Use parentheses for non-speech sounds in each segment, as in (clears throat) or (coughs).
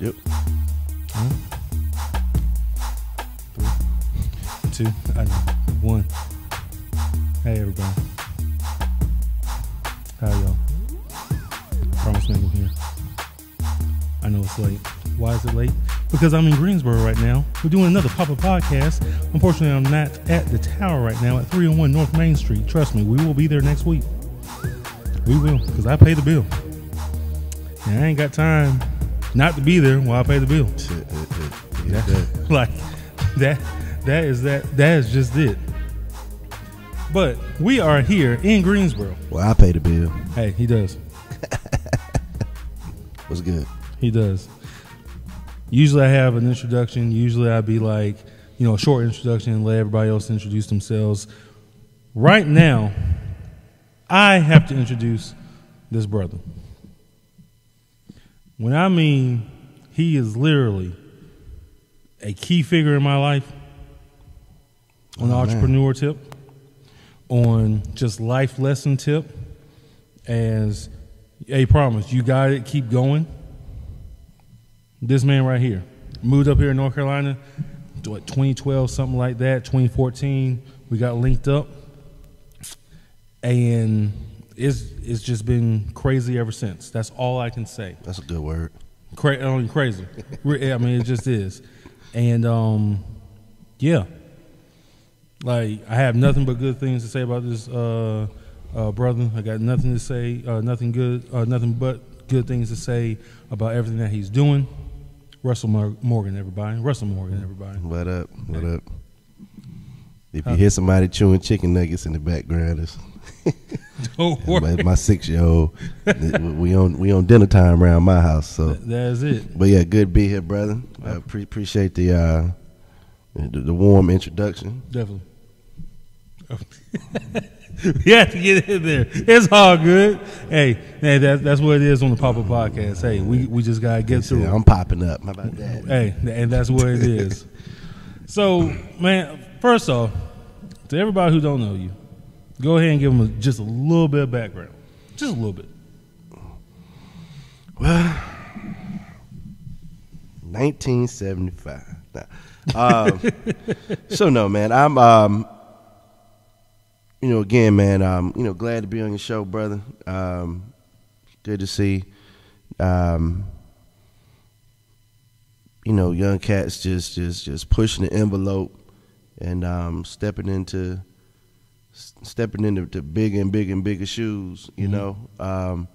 Yep. Two. I know. One. Hey everybody. How y'all? Promise Mangum here. I know it's late. Why is it late? Because I'm in Greensboro right now. We're doing another Pop Up podcast. Unfortunately, I'm not at the tower right now at 301 North Main Street. Trust me, we will be there next week. We will, because I pay the bill. And I ain't got time not to be there while I pay the bill. Yeah, that- (laughs) like that that is that that is just it. But we are here in greensboro. Well, I pay the bill. hey he does. (laughs) What's good? he does. Usually i have an introduction. Usually i'd be like you know a short introduction and let everybody else introduce themselves. Right now i have to introduce this brother when i mean he is literally a key figure in my life on Oh, man. tip, on just life lesson tip, as a promise, you got it, keep going. This man right here moved up here in North Carolina, what 2012, something like that, 2014. We got linked up, and it's it's just been crazy ever since. That's all I can say. That's a good word. Cra- I mean, crazy. (laughs) I mean, it just is. And um, yeah, like I have nothing but good things to say about this uh, uh, brother. I got nothing to say, uh, nothing good, uh, nothing but good things to say about everything that he's doing. Russell Mor- Morgan, everybody. Russell Morgan, everybody. What up? What up? If you hear somebody chewing chicken nuggets in the background, it's (laughs) (laughs) Don't my, worry. my six year old. we on we on dinner time around my house. So, That's it. but yeah, good to be here, brother. I pre- appreciate the, uh, the the warm introduction. Definitely. (laughs) we have to get in there. It's all good. Hey, hey, that's that's what it is on the Pop Up Podcast. Hey, we, we just gotta get through. I'm popping up. How about that? Hey, and that's what it is. (laughs) So, man, first off, to everybody who don't know you, go ahead and give them just a little bit of background, just a little bit. Well, 1975. Nah. Um, (laughs) so no, man. I'm um, you know, again, man. Um, you know, glad to be on your show, brother. Um, good to see. Um, you know, young cats just just just pushing the envelope and um, stepping into stepping into to bigger and bigger and bigger shoes. You Mhm. know. Um,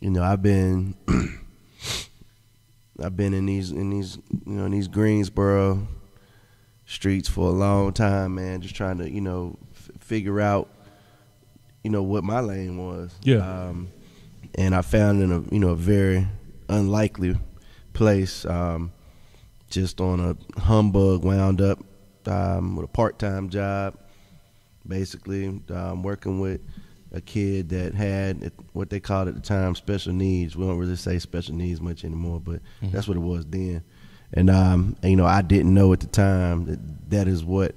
you know, I've been (clears throat) I've been in these in these you know in these Greensboro streets for a long time, man. Just trying to you know f- figure out you know what my lane was. Yeah. Um, and I found in a you know a very unlikely place, um, just on a humbug, wound up um, with a part time job, basically um, working with a kid that had what they called at the time special needs. We don't really say special needs much anymore, but Mhm. that's what it was then. And, um, and, you know, I didn't know at the time that that is what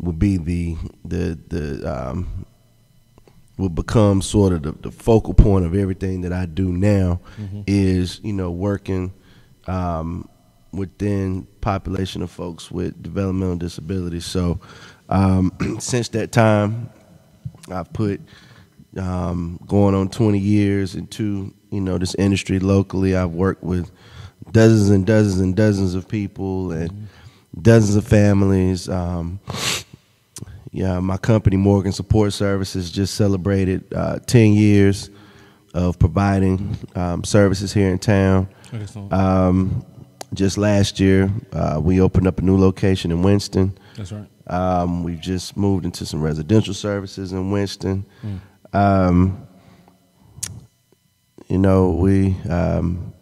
would be the the the um, would become sort of the, the focal point of everything that I do now Mhm. is you know working um, within population of folks with developmental disabilities. So um, (clears throat) since that time, I've put um, going on 20 years into you know this industry locally. I've worked with dozens and dozens and dozens of people and dozens of families. Um, yeah, my company Morgan Support Services just celebrated uh, 10 years of providing um, services here in town. Just last year, uh, we opened up a new location in Winston. that's right. Um, we've just moved into some residential services in Winston. Mm. Um, you know, we um,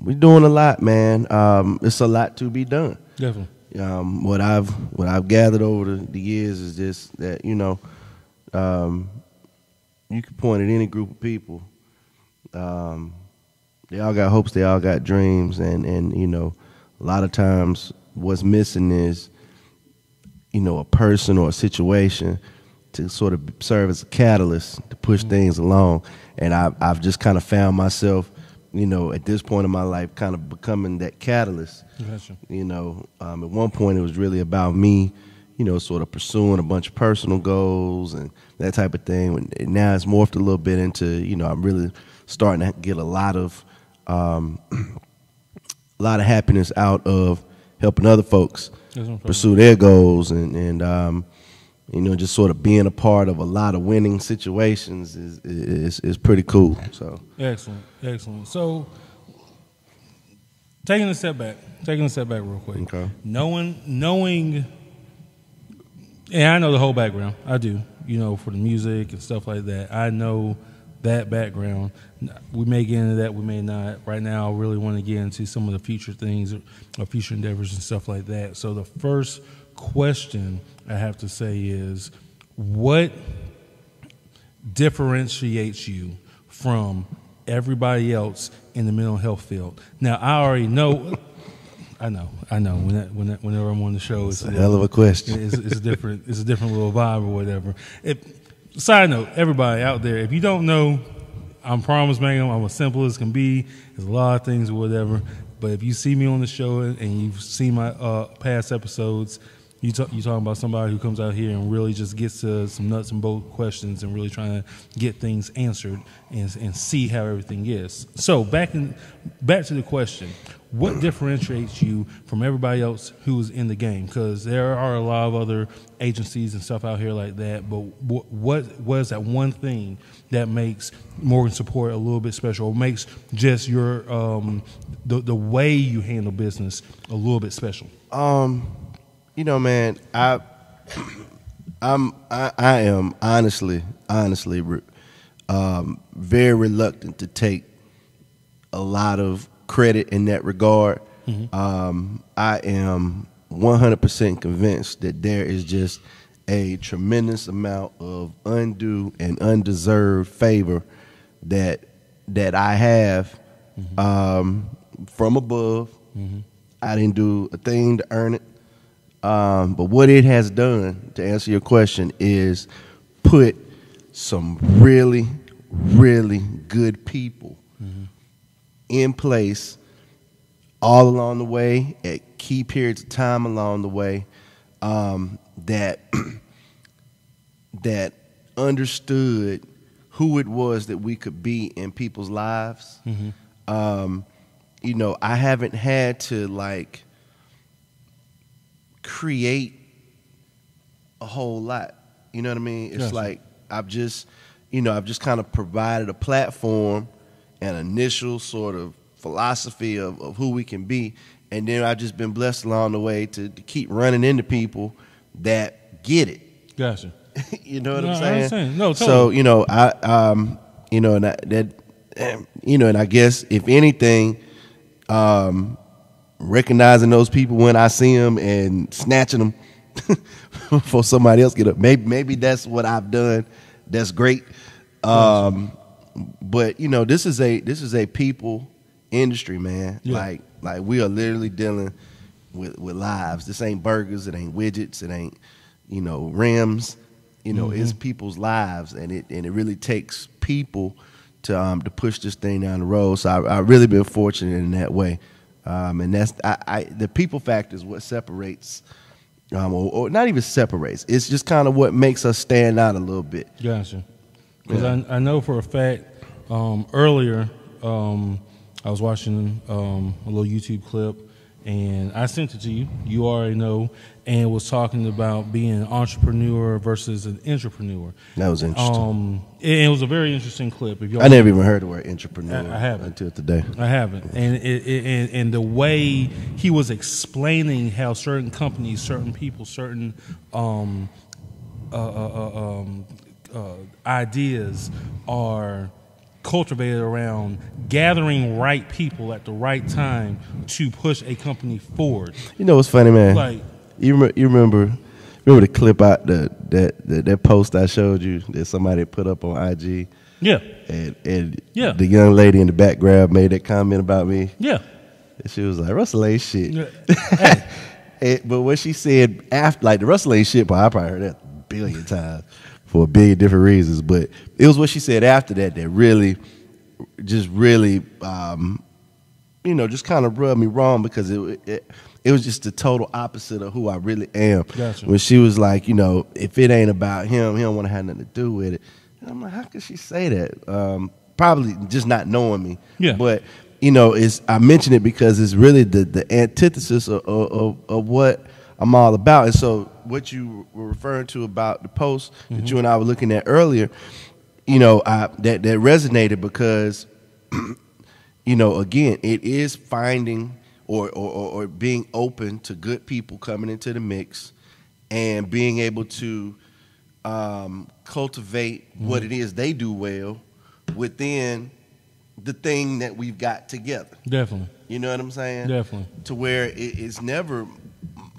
we doing a lot, man. Um, it's a lot to be done. Definitely. Um, what I've what I've gathered over the, the years is just that you know, um, you can point at any group of people. They all got hopes, they all got dreams, and and you know, a lot of times what's missing is, you know, a person or a situation to sort of serve as a catalyst to push things along. And I've I've just kind of found myself you know, at this point in my life, kind of becoming that catalyst. Gotcha. You know, um, at one point it was really about me, you know, sort of pursuing a bunch of personal goals and that type of thing. And now it's morphed a little bit into, you know, I'm really starting to get a lot of, um, (clears throat) a lot of happiness out of helping other folks pursue their goals and and um, you know just sort of being a part of a lot of winning situations is is is pretty cool. So Excellent, excellent. So, taking a step back, taking a step back real quick. Okay. Knowing, knowing, and I know the whole background. I do, you know, for the music and stuff like that. I know that background. We may get into that, we may not. Right now, I really want to get into some of the future things or future endeavors and stuff like that. So, the first question I have to say is, what differentiates you from everybody else in the mental health field. Now, I already know. I know, I know. When that, when that, whenever I'm on the show, it's, a hell of a question. It's, it's a different, it's a different little vibe or whatever. If, side note, everybody out there, if you don't know, I'm promise, man, I'm as simple as can be. There's a lot of things or whatever. But if you see me on the show and you've seen my uh, past episodes, you talk, you talking about somebody who comes out here and really just gets to some nuts and bolts questions and really trying to get things answered and, and see how everything is. So back in back to the question, what differentiates you from everybody else who is in the game? Because there are a lot of other agencies and stuff out here like that. But what what was that one thing that makes Morgan Support a little bit special, or makes just your um, the the way you handle business a little bit special? Um, you know, man, I, I'm, I, I am honestly, honestly, um, very reluctant to take a lot of credit in that regard. Um, I am 100% convinced that there is just a tremendous amount of undue and undeserved favor that that I have um, from above. I didn't do a thing to earn it. Um, but what it has done, to answer your question, is put some really, really good people in place all along the way at key periods of time along the way um, that (clears throat) that understood who it was that we could be in people's lives. Um, you know, I haven't had to like create a whole lot. You know what I mean? It's Gotcha. like I've just, you know, I've just kind of provided a platform, an initial sort of philosophy of, of who we can be, and then I've just been blessed along the way to, to keep running into people that get it. Gotcha. (laughs) you know what No, I'm saying? understand. No, So you know, I um, you know, and I, that, you know, and I guess if anything, um, recognizing those people when I see them and snatching them (laughs) before somebody else get up. Maybe maybe that's what I've done. That's great. Um, but you know, this is a this is a people industry, man. Yeah. Like like we are literally dealing with with lives. This ain't burgers. It ain't widgets. It ain't you know rims. You know, it's people's lives, and it and it really takes people to um to push this thing down the road. So I I really been fortunate in that way, um, and that's I, I the people factor is what separates. Um, or, or not even separates. It's just kind of what makes us stand out a little bit. Gotcha. Because Yeah. I, I know for a fact um, earlier um, I was watching um, a little YouTube clip and I sent it to you. You already know, and was talking about being an intrapreneur versus an entrepreneur. That was interesting. Um, and it was a very interesting clip. If you I never even heard the word intrapreneur I- I haven't. until today. I haven't, and it, it, and, and the way he was explaining how certain companies, certain people, certain um, uh, uh, uh, um, uh, ideas are cultivated around gathering right people at the right time to push a company forward. You know what's funny, man? Like- you remember, you remember remember the clip out the that, that that post I showed you that somebody put up on IG, Yeah, and and Yeah. the young lady in the background made that comment about me, yeah. and she was like, "Russell ain't shit." yeah. Hey, (laughs) And- but what she said after, like the Russell ain't shit, but I probably heard that a billion times for a billion different reasons. But it was what she said after that that really, just really, um, you know, just kind of rubbed me wrong because it, it it was just the total opposite of who I really am. Gotcha. When she was like, you know, if it ain't about him, he don't want to have nothing to do with it. And I'm like, how could she say that? Um, probably just not knowing me. Yeah. But you know, it's I mention it because it's really the the antithesis of, of, of what I'm all about. And so, what you were referring to about the post that you and I were looking at earlier, you know, I, that that resonated because, (clears throat) you know, again, it is finding or, or or being open to good people coming into the mix, and being able to um, cultivate what it is they do well within the thing that we've got together. Definitely. You know what I'm saying? Definitely. To where it, it's never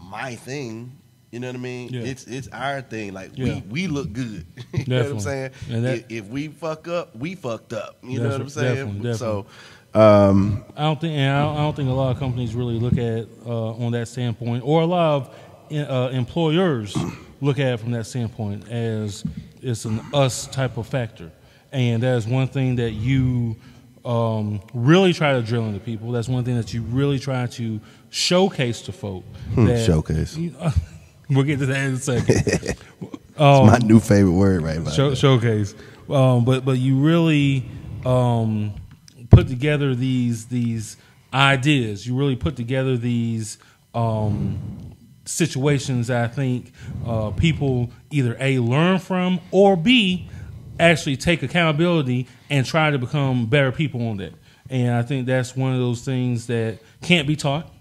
my thing. You know what I mean? Yeah. It's it's our thing. Like Yeah. we we look good. (laughs) you know what I'm saying? And that- if, if we fuck up, we fucked up. You know what I'm Definitely, saying? definitely, So, um, I don't think, and I don't, I don't think a lot of companies really look at it uh, on that standpoint, or a lot of uh, employers look at it from that standpoint as it's an us type of factor, and that is one thing that you um, really try to drill into people. That's one thing that you really try to showcase to folk. Hmm, showcase. You (laughs) we'll get to that in a second. (laughs) it's Um, my new favorite word right now. show, showcase. Um, but but you really um, put together these these ideas. You really put together these um, situations I think uh, people either a learn from or b actually take accountability and try to become better people on that. And I think that's one of those things that can't be taught.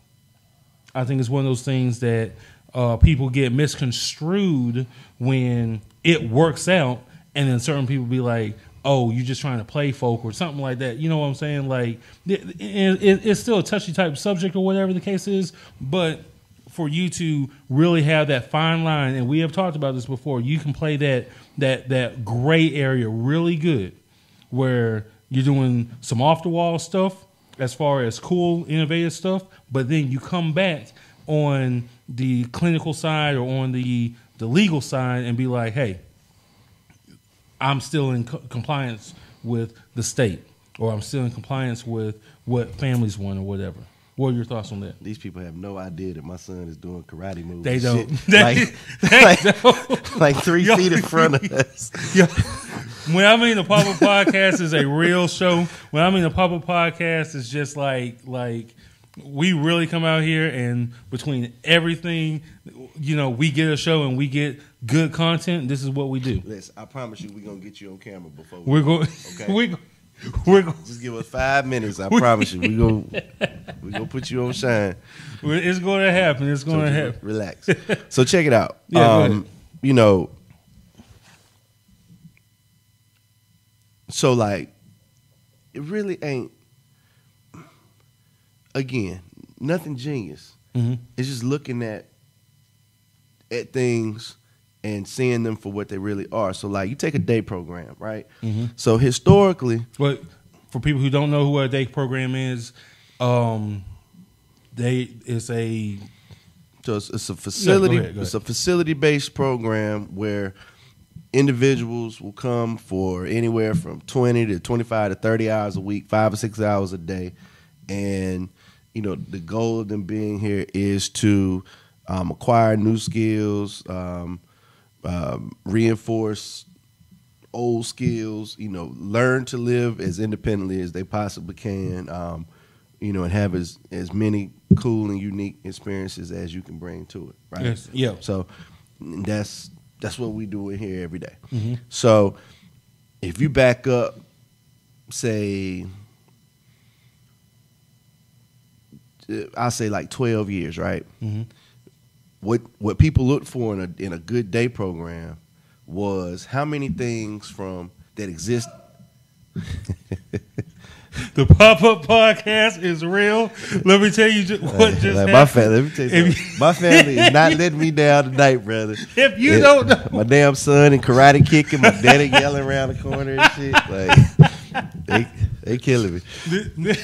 I think it's one of those things that uh, people get misconstrued when it works out, and then certain people be like, "Oh, you're just trying to play folk" or something like that. You know what I'm saying? Like, it, it, it's still a touchy type subject or whatever the case is, but for you to really have that fine line, and we have talked about this before, you can play that that that gray area really good, where you're doing some off the wall stuff as far as cool, innovative stuff, but then you come back on the clinical side or on the the legal side and be like, hey, I'm still in co- compliance with the state, or I'm still in compliance with what families want, or whatever. What are your thoughts on that? These people have no idea that my son is doing karate moves. They don't. They- like, (laughs) they like, don't. like three Yo, feet in front of (laughs) us. When I mean the Pop Up Podcast is a real show. When I mean the Pop Up Podcast is just like like we really come out here and between everything, you know, we get a show and we get good content. This is what we do. Listen, I promise you, we're gonna get you on camera before we We're going. (laughs) Okay. We're go- we're go- Just give us five minutes. I (laughs) promise you, we gonna we gonna put you on shine. It's going to happen. It's So going to happen. Relax. So check it out. (laughs) Yeah, um, you know, so like, it really ain't. Again, nothing genius. Mhm. It's just looking at at things and seeing them for what they really are. So like, you take a day program, right? Mhm. So historically, But for people who don't know who a day program is, um, they it's a So it's, it's a facility. ahead, go It's a facility-based program where individuals will come for anywhere from twenty to twenty-five to thirty hours a week, five or six hours a day, and you know the goal of them being here is to um, acquire new skills, um, um, reinforce old skills, you know, learn to live as independently as they possibly can, um, you know, and have as as many cool and unique experiences as you can bring to it, right? Yes, yeah. So that's that's what we do in here every day. Mhm. So if you back up, say, uh, I'll say like twelve years, right? Mhm. What what people look for in a in a good day program was how many things from that exist (laughs) The pop up podcast is real. Let me tell you ju- (laughs) what just like happened. my family. Let me tell you my family is not (laughs) letting me down tonight, brother. If you It- don't know, my damn son and karate kicking, my daddy yelling around the corner and shit. Like they they killing me.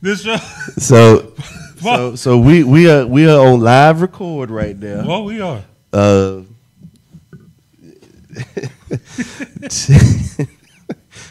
This, show. So (laughs) so so we we are we are on live record right now. Well, we are. Uh,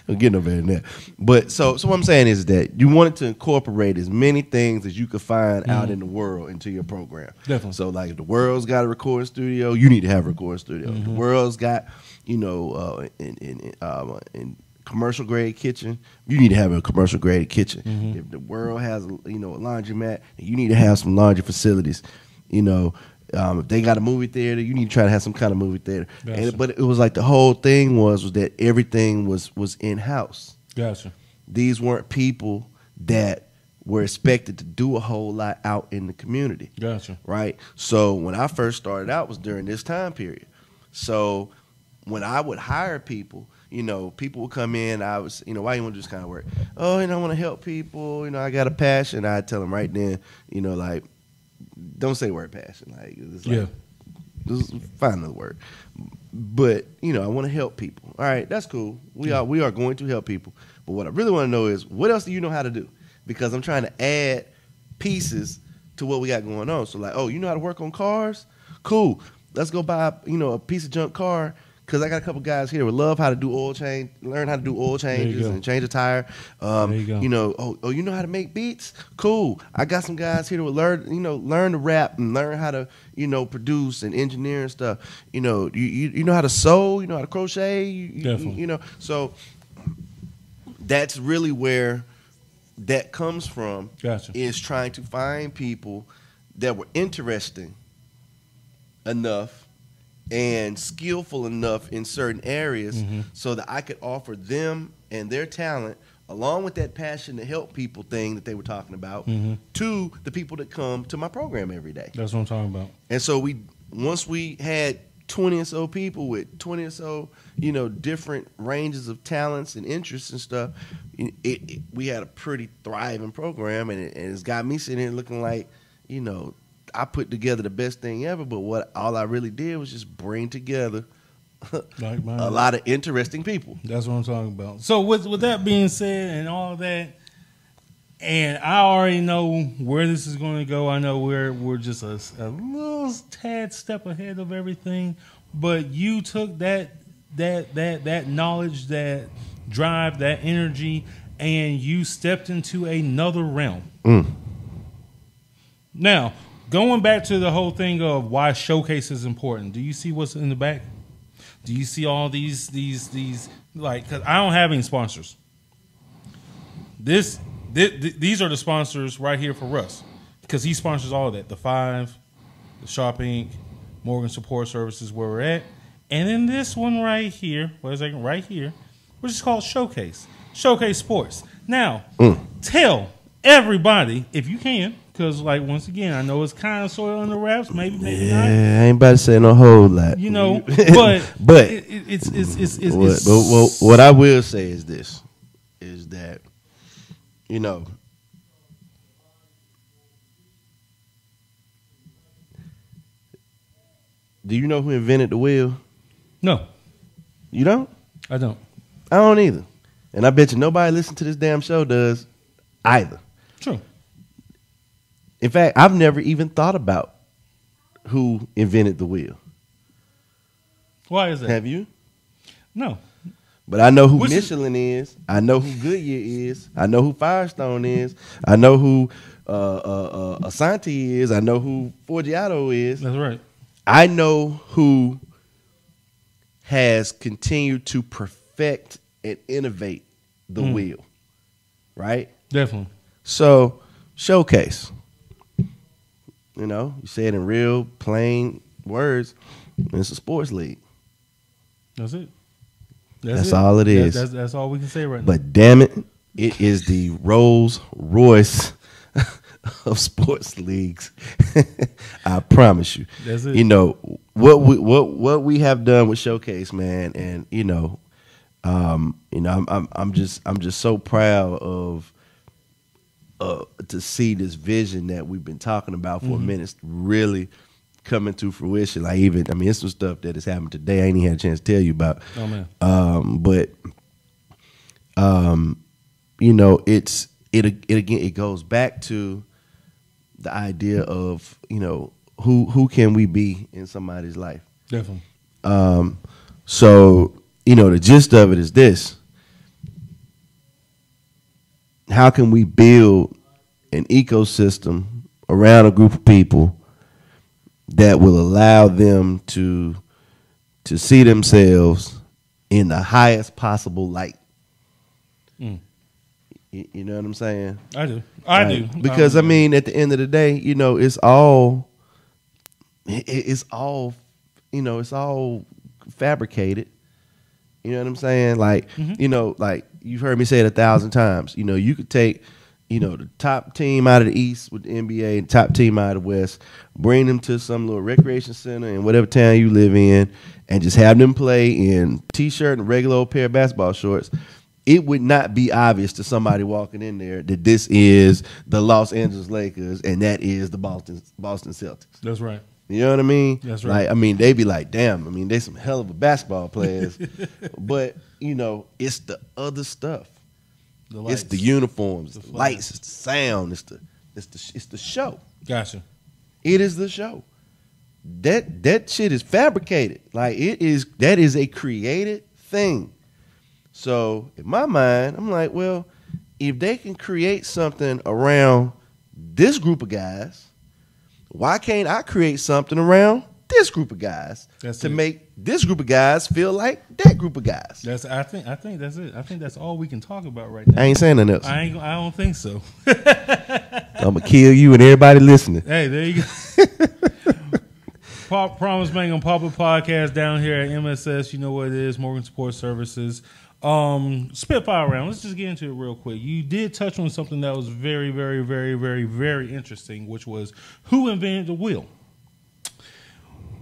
don't get no better than that. But so so what I'm saying is that you wanted to incorporate as many things as you could find out in the world into your program. Definitely. So like if the world's got a recording studio, you need to have a recording studio. If The world's got you know uh, in in in, um, in commercial grade kitchen, you need to have a commercial grade kitchen. If the world has you know a laundromat, you need to have some laundry facilities. You know. Um, if they got a movie theater, you need to try to have some kind of movie theater. Gotcha. And, but it was like the whole thing was was that everything was was in house Gotcha. these weren't people that were expected to do a whole lot out in the community Gotcha. right so when i first started out was during this time period so when i would hire people you know people would come in i was you know why you want to do this kind of work oh you know i want to help people you know i got a passion i'd tell them right then you know like don't say the word passion like it's like Yeah. just find another word. But you know, I want to help people. All right, that's cool. We are we are going to help people. But what I really want to know is what else do you know how to do? Because I'm trying to add pieces to what we got going on. So like, oh, you know how to work on cars? Cool. Let's go buy you know a piece of junk car. Cause I got a couple guys here who love how to do oil change, learn how to do oil changes and change a tire. Um, There you go. you know, oh, oh, you know how to make beats? Cool. I got some guys here who will learn, you know, learn to rap and learn how to, you know, produce and engineer and stuff. You know, you you, you know how to sew, you know how to crochet, you, you- you know. So that's really where that comes from Gotcha. is trying to find people that were interesting enough and skillful enough in certain areas Mhm. so that I could offer them and their talent along with that passion to help people thing that they were talking about Mhm. to the people that come to my program every day. That's what I'm talking about. And so we once we had 20 or so people with 20 or so, you know, different ranges of talents and interests and stuff, it, it, we had a pretty thriving program and, it, and it's got me sitting here looking like, you know, I put together the best thing ever, but what all I really did was just bring together (laughs) Like a lot of interesting people. That's what I'm talking about. So with with that being said and all of that, and I already know where this is going to go. I know we're we're just a, a little tad step ahead of everything, but you took that that that that knowledge, that drive, that energy, and you stepped into another realm. Mm. Now, going back to the whole thing of why showcase is important. Do you see what's in the back? Do you see all these these these like? Cause I don't have any sponsors. This, thi- thi- these are the sponsors right here for Russ because he sponsors all of that. The Five, the Shop Inc., Morgan Support Services, where we're at, and then this one right here. What is that? Right here, which is called Showcase. Showcase Sports. Now, hmm. tell everybody if you can, because like once again, I know it's kind of sort of under wraps. Maybe, maybe not Yeah, I ain't about to say no whole lot. you know, (laughs) but but it, it, it's it's it's it's, what, it's but what, what I will say is this: is that you know, do you know who invented the wheel? no, You don't? I don't. I don't either, and I bet you nobody listening to this damn show does either. True. In fact, I've never even thought about who invented the wheel. Why is that? Have you? no. But I know who Which is- Michelin is. I know who Goodyear is. I know who Firestone is. I know who uh, uh, uh, Asanti is. I know who Forgiato is. That's right. I know who has continued to perfect and innovate the Mm. wheel. Right? Definitely. So, showcase. You know, you say it in real plain words. It's a sports league. That's it. That's all it is. That's, that's all we can say right now. But damn it, it is the Rolls Royce (laughs) of sports leagues. (laughs) I promise you. That's it. You know what we what what we have done with Showcase, man, and you know, um, you know, I'm I'm I'm just I'm just so proud of uh to see this vision that we've been talking about for a minute really coming to fruition. Like even I mean, it's some stuff that has happened today. I ain't even had a chance to tell you about. oh man. Um, but um, you know, it's it it again. It goes back to the idea of you know who who can we be in somebody's life. Definitely. Um, so you know, the gist of it is this: how can we build an ecosystem around a group of people that will allow them to to see themselves in the highest possible light. Mm. You, you know what I'm saying? I do. I Like, do. because I do. mean, at the end of the day, you know, it's all it- it's all you know, it's all fabricated. You know what I'm saying? Like, Mhm. you know, like you've heard me say it a thousand times. You know, you could take, you know, the top team out of the East with the NBA and top team out of the West, bring them to some little recreation center in whatever town you live in, and just have them play in t-shirt and regular old pair of basketball shorts. It would not be obvious to somebody walking in there that this is the Los Angeles Lakers and that is the Boston Boston Celtics. that's right. You know what I mean? That's right. Like, I mean, they be like, damn, I mean, they some hell of a basketball players. (laughs) but, you know, it's the other stuff. The It's the uniforms, The the, lights, it's the sound, it's the it's the it's the show. Gotcha. It is the show. That that shit is fabricated. Like it is that is a created thing. So in my mind, I'm like, well, if they can create something around this group of guys, why can't I create something around this group of guys That's to it. make this group of guys feel like that group of guys? That's. I think. I think that's it. I think that's all we can talk about right now. I ain't saying nothing else. I ain't. I don't think so. (laughs) I'm gonna kill you and everybody listening. Hey, there you go. (laughs) Pop, Promise Bank on Pop Up Podcast down here at MSS. You know what it is, Morgan Support Services. Um, Spitfire round. Let's just get into it real quick. You did touch on something that was very, very, very, very, very interesting, which was who invented the wheel.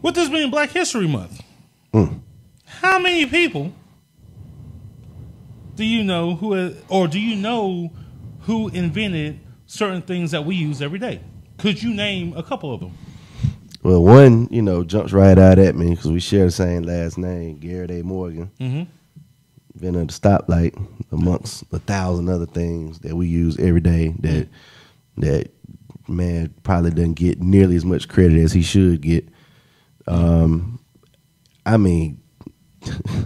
With this being Black History Month, Mm. how many people do you know who, or do you know who invented certain things that we use every day? Could you name a couple of them? Well, one, you know, jumps right out at me because we share the same last name, Garrett A. Morgan. Mm-hmm. Been at the stoplight amongst a thousand other things that we use every day that that man probably doesn't get nearly as much credit as he should get. Um, I mean, (laughs)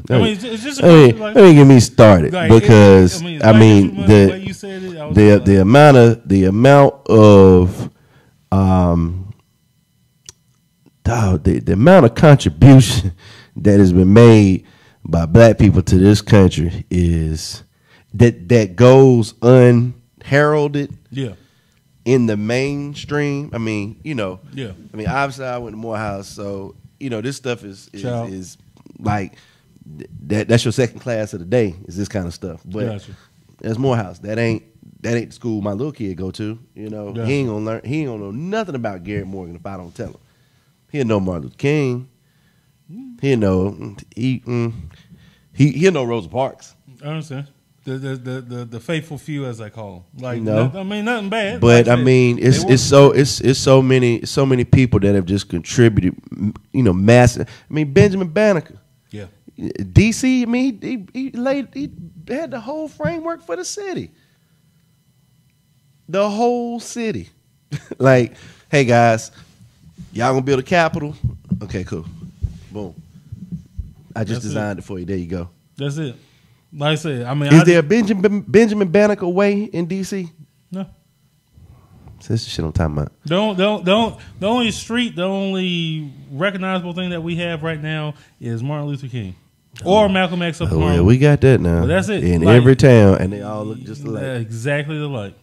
I mean, it's, just I mean, like, let me get me started like, because I mean History Month, the the you said it, I the the amount of the amount of um dog, the, the amount of contribution (laughs) that has been made by black people to this country is that that goes unheralded yeah, in the mainstream. I mean, you know, yeah, I mean, obviously, I went to Morehouse, so you know, this stuff is is, Child. is like that. That's your second class of the day. Is this kind of stuff? But Gotcha. that's Morehouse. That ain't that ain't the school my little kid go to. You know, Gotcha. he ain't gonna learn. He ain't gonna know nothing about Garrett Morgan if I don't tell him. He'll know Martin Luther King. He'll know he mm, he he'll know Rosa Parks. I understand. The the, the the the faithful few, as I call them. Like, No. I mean, nothing bad. But Like I mean, it's it's so it's it's so many so many people that have just contributed. You know, massive. I mean, Benjamin Banneker, yeah, DC. I mean, he, he laid he had the whole framework for the city, the whole city. (laughs) like, hey guys, y'all gonna build a capitol? Okay, cool. Boom. I just That's designed it. for you. There you go. that's it. Like I said, I mean, Is I, there a Benjamin Benjamin Banneker way in DC? no? So this is shit I'm talking about. Don't don't don't. The only street, the only recognizable thing that we have right now is Martin Luther King or oh. Malcolm X up in Oh, yeah, we got that now. But that's it. In Like- every town, and they all look just Yeah, alike. exactly alike.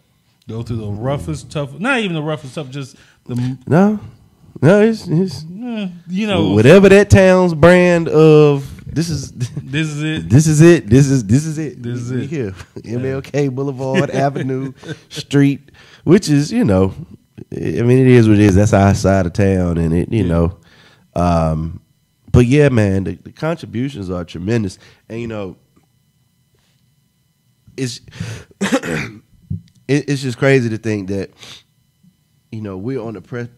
Go through the roughest, tough. Not even the roughest, tough. Just the No, no, it's, it's eh, you know. whatever that town's brand of. This is This is it. this is it. This is this is it. This is it. Here, MLK Boulevard (laughs) Avenue Street, which is you know, I mean it is what it is. That's our side of town, and it you Yeah. know, um, but yeah, man, the, the contributions are tremendous, and you know, it's (coughs) it, it's just crazy to think that you know we're on the pre,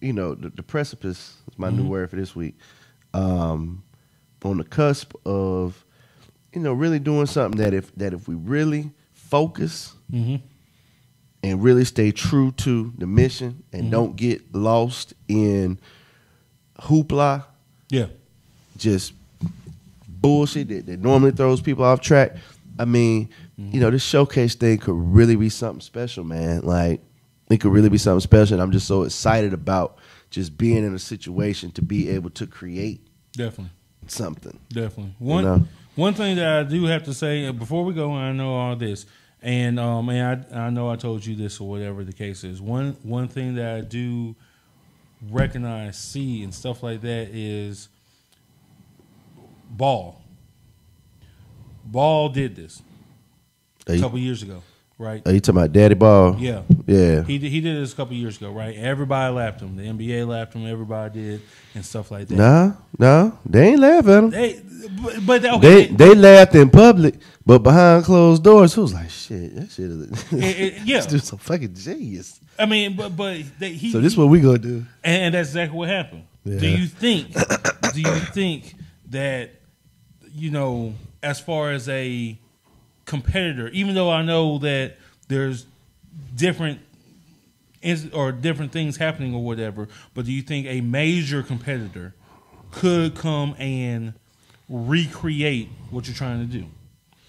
you know, the, the precipice is my new Mhm. word for this week. Um, on the cusp of you know really doing something that if that if we really focus hmm and really stay true to the mission and Mhm. don't get lost in hoopla Yeah. just bullshit that, that normally throws people off track I mean, you know, this showcase thing could really be something special, man. Like, it could really be something special. And I'm just so excited about just being in a situation to be able to create Definitely. something. Definitely. One know? one thing that I do have to say uh, before we go, and I know all this, and um, and I I know I told you this or whatever the case is. One one thing that I do recognize, see, and stuff like that is Ball. Ball did this a couple years ago, right? are you talking about Daddy Ball? Yeah. Yeah. He did, he did this a couple years ago, right? Everybody laughed him. The NBA laughed him. Everybody did, and stuff like that. Nah, nah, they ain't laugh at him. They, but, but okay, They they laughed in public, but behind closed doors, who was like, "Shit, that shit is (laughs) It- it- yeah. (laughs) this dude's so fucking genius." I mean, but but they, he. So this what we gonna do? and, and that's exactly what happened. Do you think? do you think that you know, as far as a competitor, even though I know that there's different ins- or different things happening or whatever, but do you think a major competitor could come and recreate what you're trying to do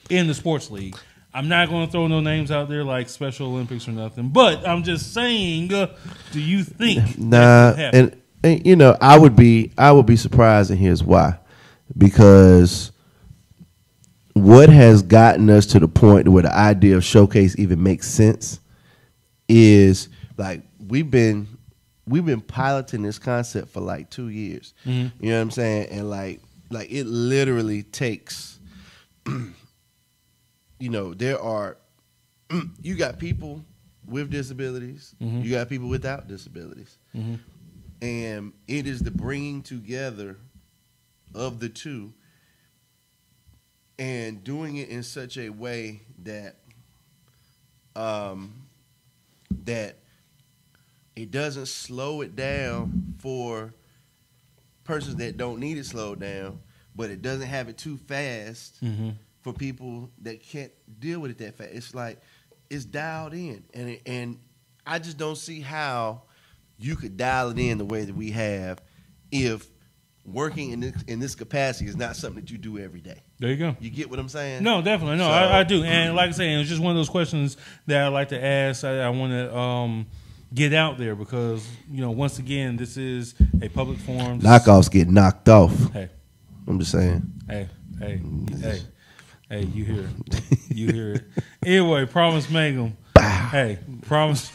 in the sports league? I'm not going to throw no names out there like Special Olympics or nothing, but I'm just saying, uh, do you think Nah, that could happen? and, and you know, I would be I would be surprised, and here's why: because what has gotten us to the point where the idea of showcase even makes sense is like we've been we've been piloting this concept for like two years. Mhm. You know what I'm saying? And like like it literally takes (clears throat) you know, there are (clears throat) you got people with disabilities, Mhm. you got people without disabilities. Mhm. And it is the bringing together of the two and doing it in such a way that um that it doesn't slow it down for persons that don't need it slowed down, but it doesn't have it too fast Mhm. for people that can't deal with it that fast. It's like it's dialed in, and it, and I just don't see how you could dial it in the way that we have if working in this in this capacity is not something that you do every day. There you go. You get what I'm saying? No, definitely. No, So- I, I do. And like I say, it's just one of those questions that I like to ask. I, I want to um, get out there because, you know, once again, this is a public forum. Knockoffs get knocked off. Hey, I'm just saying. hey, hey, hey, hey, you hear it. You hear it. Anyway, Promise Mangum. Hey, Promise.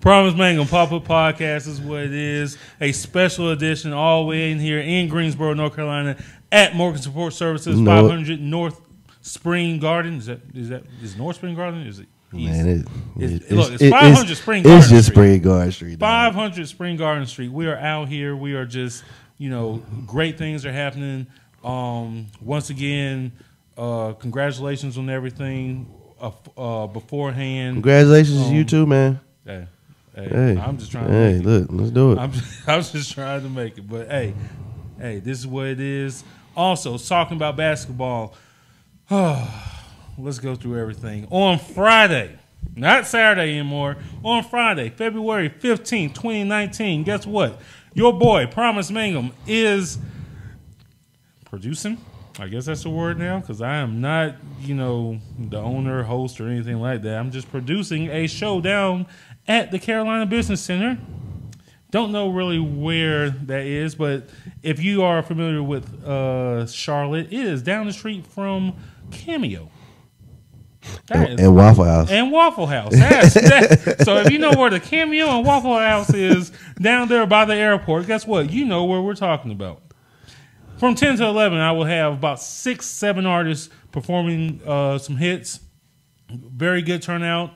Promise Mangum Pop Up Podcast is what it is. A special edition all the way in here in Greensboro, North Carolina, at Morgan Support Services, Know 500 North Spring Garden. Is that is that is North Spring Garden? Is it east? Man, it, It's- it- look, it's it- 500 Spring It's just Street. Spring Garden Street. dog. 500 Spring Garden Street. We are out here. We are just, you know, great things are happening. Um, once again, uh, congratulations on everything uh, uh, beforehand. Congratulations to you Um, too, man. Hey, hey, Hey, I'm just trying to Hey, make it. look, let's do it. I'm just, (laughs) I was just trying to make it. But hey, hey, this is what it is. Also, talking about basketball. (sighs) let's go through everything. On Friday, not Saturday anymore, on Friday, February 15th, 2019, guess what? Your boy, Promise Mangum, is producing. I guess that's the word now because I am not, you know, the owner, host, or anything like that. I'm just producing a show down at the Carolina Business Center. Don't know really where that is, but if you are familiar with uh, Charlotte, it is down the street from Cameo. That is and Waffle House. and Waffle House. That's, (laughs) that, so if you know where the Cameo and Waffle House is down there by the airport, guess what? You know where we're talking about. From 10 to 11, I will have about six, seven artists performing uh, some hits. Very good turnout.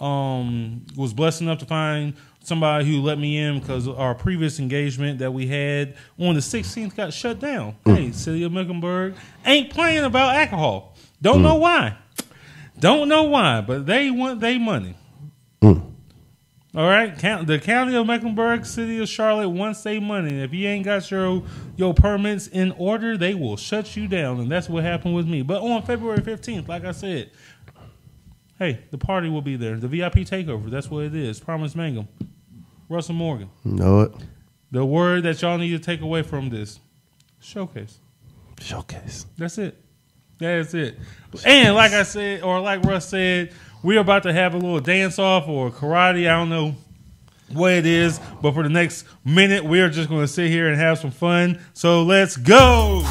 Um, was blessed enough to find somebody who let me in because our previous engagement that we had on the 16th got shut down. Mm. Hey, City of Mecklenburg ain't playing about alcohol. Don't mm. know why. Don't know why, but they want their money. Mm. All right, the county of Mecklenburg, city of Charlotte wants their money. If you ain't got your your permits in order, they will shut you down, and that's what happened with me. But on February fifteenth, like I said, hey, the party will be there. The VIP takeover, that's what it is. Promise Mangum, Russell Morgan. know it. The word that y'all need to take away from this showcase. Showcase. That's it. That's it. And like I said, or like Russ said, we're about to have a little dance off or karate. I don't know what it is, but for the next minute, we're just going to sit here and have some fun. So let's go.